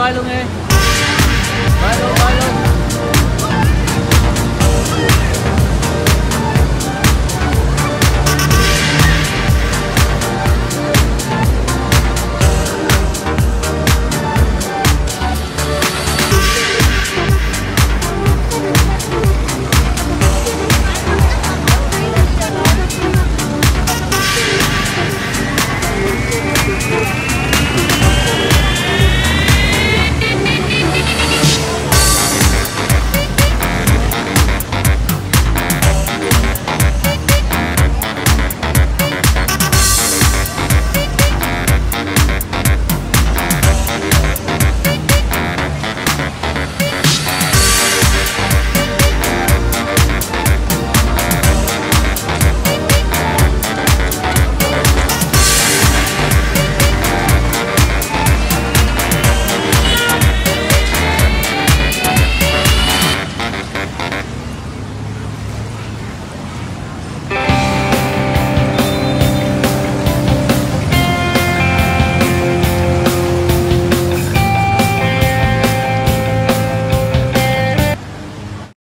Weilung, ey. Weilung, Weilung.